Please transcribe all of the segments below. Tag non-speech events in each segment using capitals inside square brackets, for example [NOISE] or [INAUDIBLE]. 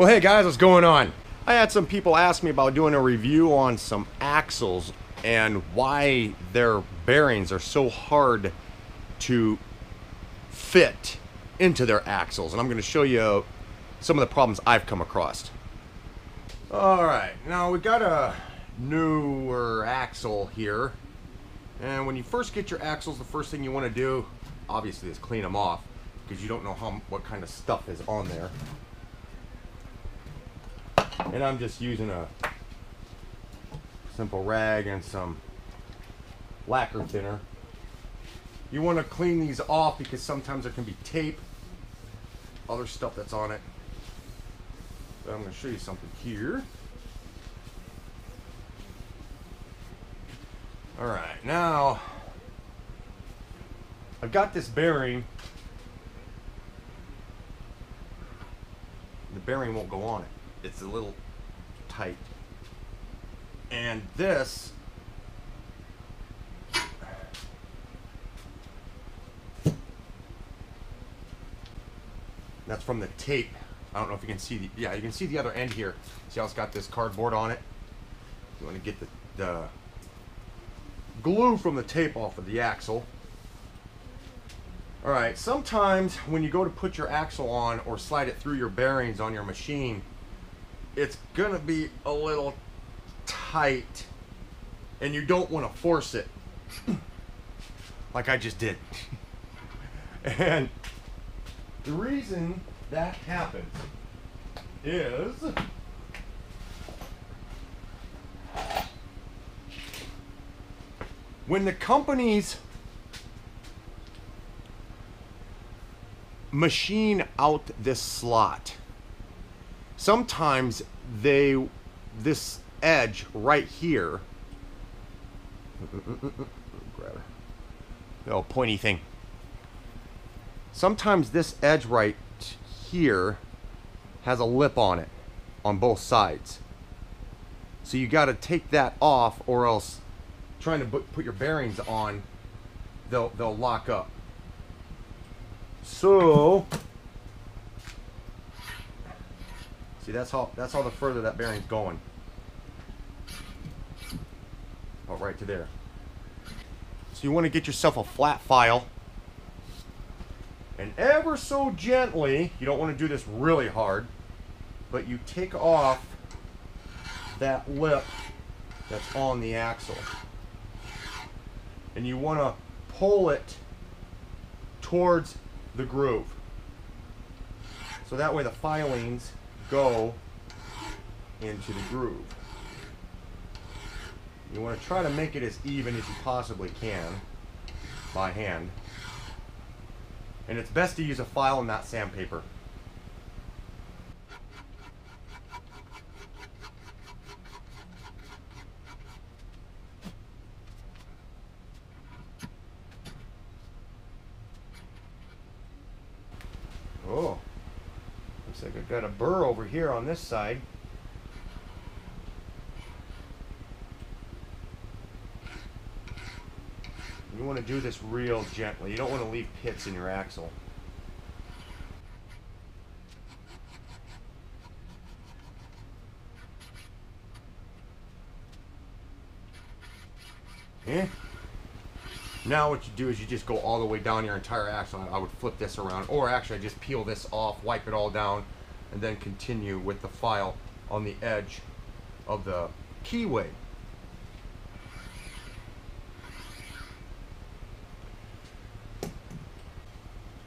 Well, hey guys, what's going on? I had some people ask me about doing a review on some axles and why their bearings are so hard to fit into their axles. And I'm going to show you some of the problems I've come across. All right, now we got a newer axle here. And when you first get your axles, the first thing you want to do, obviously, is clean them off because you don't know how what kind of stuff is on there. And I'm just using a simple rag and some lacquer thinner. You want to clean these off because sometimes there can be tape, other stuff that's on it. So I'm going to show you something here. All right, now I've got this bearing. The bearing won't go on it it's a little tight. And this that's from the tape. I don't know if you can see the yeah, you can see the other end here. See how it's got this cardboard on it? You want to get the, the glue from the tape off of the axle. Alright, sometimes when you go to put your axle on or slide it through your bearings on your machine, it's gonna be a little tight and you don't want to force it [COUGHS] like I just did. [LAUGHS] and the reason that happens is when the companies machine out this slot sometimes they this edge right here grab little oh, pointy thing. Sometimes this edge right here has a lip on it on both sides. So you got to take that off or else trying to put your bearings on they'll they'll lock up. So See, that's how that's all the further that bearing's going. Oh, right to there. So you want to get yourself a flat file. And ever so gently, you don't want to do this really hard, but you take off that lip that's on the axle. And you want to pull it towards the groove. So that way the filings go into the groove. You want to try to make it as even as you possibly can by hand. And it's best to use a file and not sandpaper. Oh. Looks like I've got a burr over here on this side. You want to do this real gently. You don't want to leave pits in your axle. Yeah. Now what you do is you just go all the way down your entire axle. I would flip this around, or actually I just peel this off, wipe it all down, and then continue with the file on the edge of the keyway.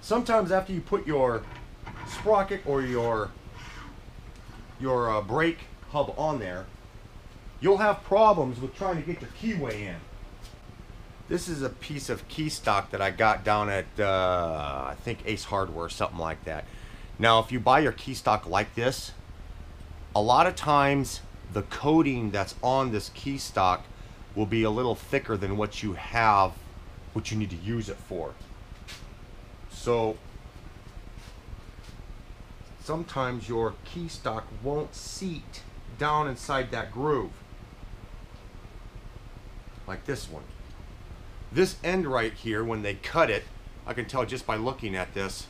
Sometimes after you put your sprocket or your your uh, brake hub on there, you'll have problems with trying to get your keyway in. This is a piece of key stock that I got down at, uh, I think Ace Hardware, something like that. Now, if you buy your key stock like this, a lot of times the coating that's on this key stock will be a little thicker than what you have, what you need to use it for. So, sometimes your key stock won't seat down inside that groove. Like this one. This end right here, when they cut it, I can tell just by looking at this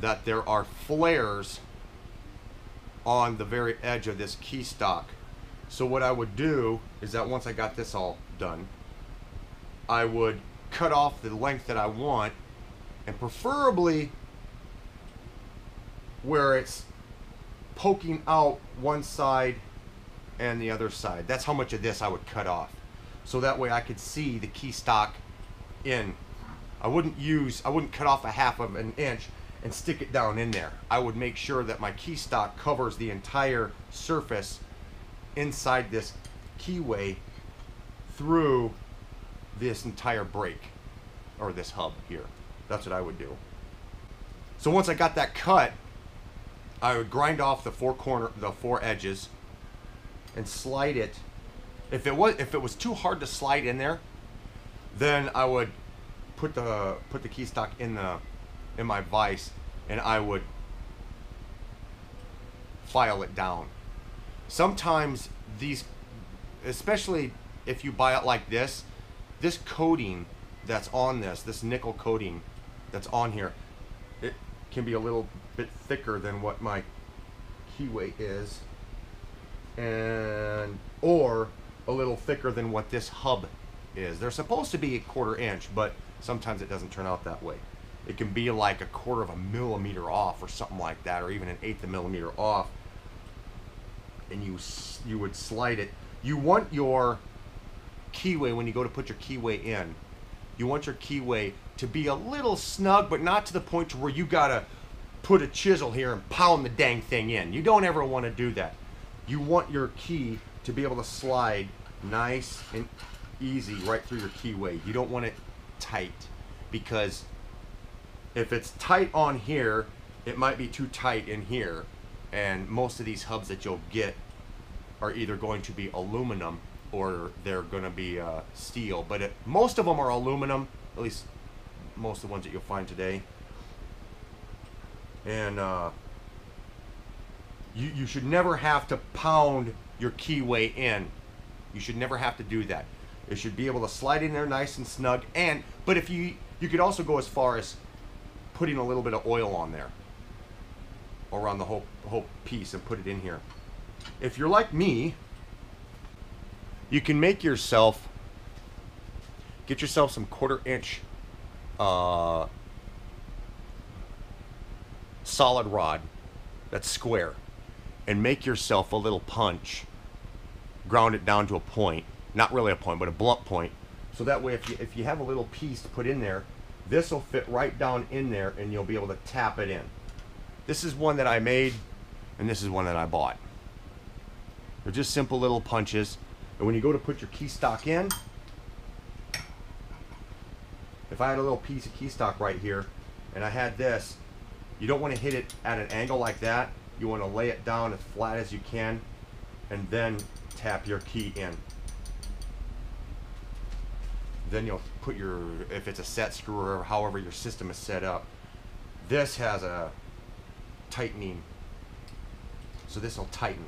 that there are flares on the very edge of this key stock. So what I would do is that once I got this all done, I would cut off the length that I want and preferably where it's poking out one side and the other side. That's how much of this I would cut off. So that way I could see the key stock in. I wouldn't use, I wouldn't cut off a half of an inch and stick it down in there. I would make sure that my key stock covers the entire surface inside this keyway through this entire brake or this hub here. That's what I would do. So once I got that cut, I would grind off the four corner, the four edges, and slide it. If it was if it was too hard to slide in there, then I would put the put the key stock in the in my vise and I would file it down. Sometimes these, especially if you buy it like this, this coating that's on this, this nickel coating that's on here, it can be a little bit thicker than what my keyway is and or a little thicker than what this hub is. They're supposed to be a quarter inch, but sometimes it doesn't turn out that way. It can be like a quarter of a millimeter off or something like that, or even an eighth of a millimeter off. And you you would slide it. You want your keyway when you go to put your keyway in. You want your keyway to be a little snug, but not to the point to where you gotta put a chisel here and pound the dang thing in. You don't ever want to do that. You want your key to be able to slide nice and easy right through your keyway. You don't want it tight because if it's tight on here, it might be too tight in here. And most of these hubs that you'll get are either going to be aluminum or they're going to be uh, steel. But it, most of them are aluminum, at least most of the ones that you'll find today. And uh, you, you should never have to pound your keyway in. You should never have to do that. It should be able to slide in there nice and snug. And but if you you could also go as far as putting a little bit of oil on there around the whole whole piece and put it in here. If you're like me, you can make yourself get yourself some quarter inch uh, solid rod that's square and make yourself a little punch ground it down to a point not really a point but a blunt point so that way if you if you have a little piece to put in there this will fit right down in there and you'll be able to tap it in this is one that I made and this is one that I bought they're just simple little punches and when you go to put your key stock in if I had a little piece of key stock right here and I had this you don't want to hit it at an angle like that. You want to lay it down as flat as you can and then tap your key in. Then you'll put your, if it's a set screw or however your system is set up, this has a tightening. So this will tighten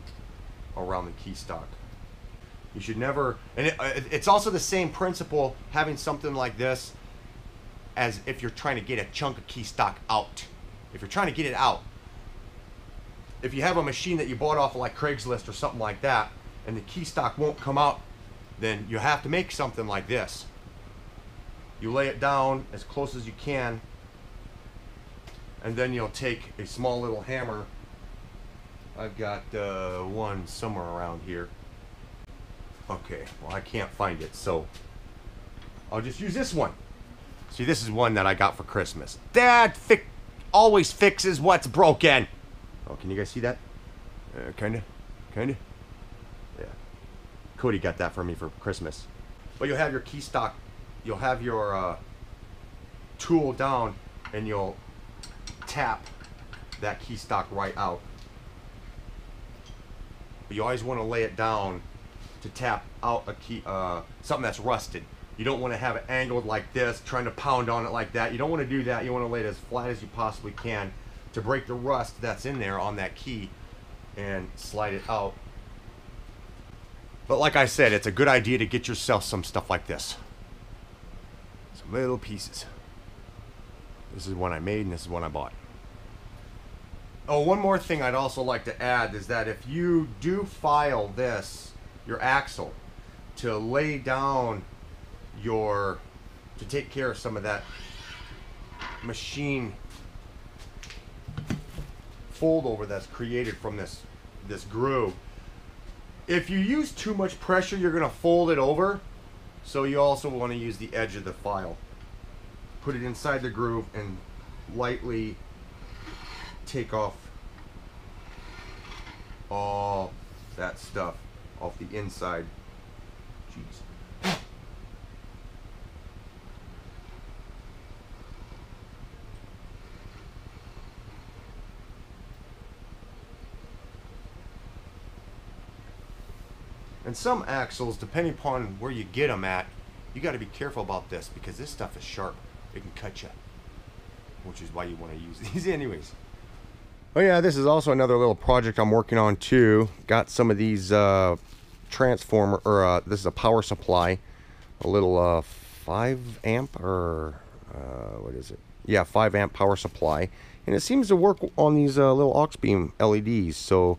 around the key stock. You should never, and it, it's also the same principle having something like this as if you're trying to get a chunk of key stock out if you're trying to get it out, if you have a machine that you bought off of like Craigslist or something like that, and the key stock won't come out, then you have to make something like this. You lay it down as close as you can, and then you'll take a small little hammer. I've got uh, one somewhere around here. Okay, well I can't find it, so I'll just use this one. See, this is one that I got for Christmas. Dad, fix always fixes what's broken. Oh, can you guys see that? Uh, kinda, kinda. Yeah. Cody got that for me for Christmas. But you'll have your key stock, you'll have your uh, tool down, and you'll tap that key stock right out. But you always want to lay it down to tap out a key, uh, something that's rusted. You don't want to have it angled like this, trying to pound on it like that. You don't want to do that. You want to lay it as flat as you possibly can to break the rust that's in there on that key and slide it out. But like I said, it's a good idea to get yourself some stuff like this. Little pieces. This is one I made and this is one I bought. Oh, one more thing I'd also like to add is that if you do file this, your axle, to lay down your, to take care of some of that machine fold over that's created from this this groove. If you use too much pressure, you're going to fold it over. So you also want to use the edge of the file. Put it inside the groove and lightly take off all that stuff off the inside. Jeez. And some axles, depending upon where you get them at, you got to be careful about this because this stuff is sharp. It can cut you, which is why you want to use [LAUGHS] these anyways. Oh yeah, this is also another little project I'm working on too. Got some of these uh, transformer, or uh, this is a power supply, a little uh, 5 amp, or uh, what is it? Yeah, 5 amp power supply. And it seems to work on these uh, little aux beam LEDs, so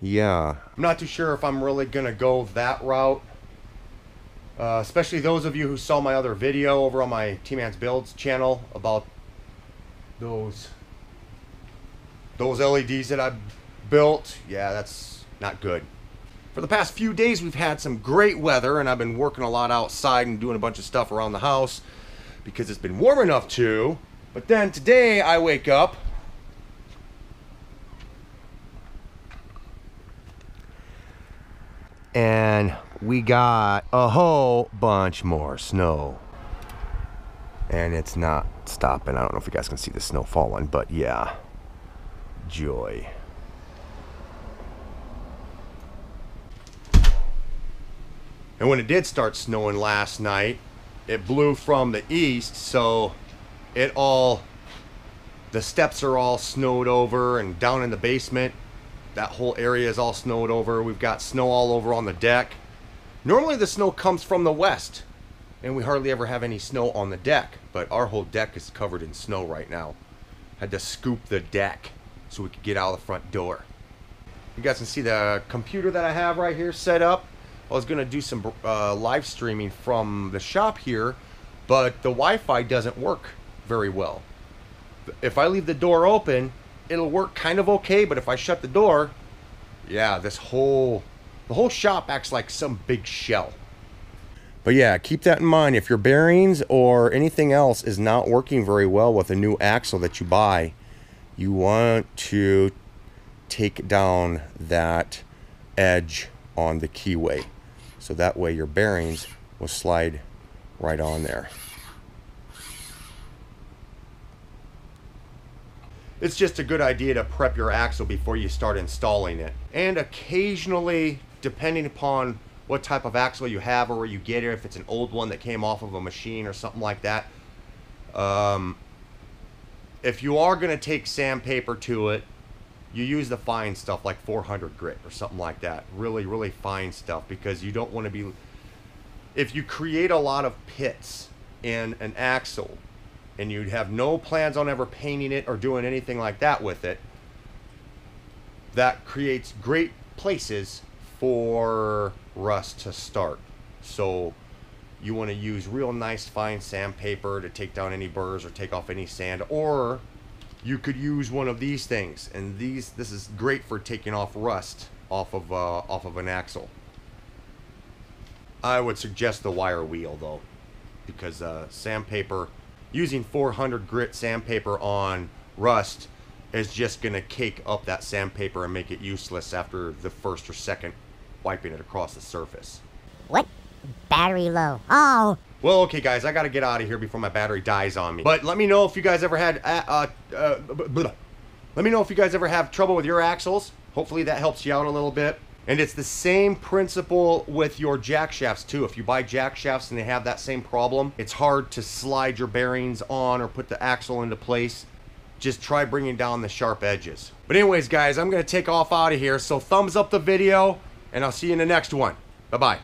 yeah. I'm not too sure if I'm really going to go that route. Uh, especially those of you who saw my other video over on my T-Man's Builds channel about those those LEDs that I built. Yeah, that's not good. For the past few days, we've had some great weather, and I've been working a lot outside and doing a bunch of stuff around the house because it's been warm enough to. But then today, I wake up and we got a whole bunch more snow. And it's not stopping. I don't know if you guys can see the snow falling, but yeah, joy. And when it did start snowing last night, it blew from the east, so it all, the steps are all snowed over, and down in the basement, that whole area is all snowed over. We've got snow all over on the deck. Normally the snow comes from the west, and we hardly ever have any snow on the deck, but our whole deck is covered in snow right now. Had to scoop the deck so we could get out of the front door. You guys can see the computer that I have right here set up. I was going to do some uh, live streaming from the shop here, but the Wi-Fi doesn't work very well. If I leave the door open, it'll work kind of okay, but if I shut the door, yeah, this whole the whole shop acts like some big shell. But yeah, keep that in mind. If your bearings or anything else is not working very well with a new axle that you buy, you want to take down that edge on the keyway. So that way your bearings will slide right on there. It's just a good idea to prep your axle before you start installing it. And occasionally, depending upon what type of axle you have or where you get it, if it's an old one that came off of a machine or something like that, um, if you are going to take sandpaper to it, you use the fine stuff like 400 grit or something like that. Really, really fine stuff because you don't want to be... If you create a lot of pits in an axle and you'd have no plans on ever painting it or doing anything like that with it, that creates great places for rust to start. So you want to use real nice fine sandpaper to take down any burrs or take off any sand or you could use one of these things and these this is great for taking off rust off of uh, off of an axle I would suggest the wire wheel though because uh, sandpaper using 400 grit sandpaper on rust is just going to cake up that sandpaper and make it useless after the first or second wiping it across the surface. What? Battery low. Oh! Well, okay, guys, I got to get out of here before my battery dies on me. But let me know if you guys ever had... Uh, uh, uh, let me know if you guys ever have trouble with your axles. Hopefully that helps you out a little bit. And it's the same principle with your jack shafts too. If you buy jack shafts and they have that same problem, it's hard to slide your bearings on or put the axle into place. Just try bringing down the sharp edges. But anyways, guys, I'm to take off out of here. So thumbs up the video, and I'll see you in the next one. Bye-bye.